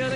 Yo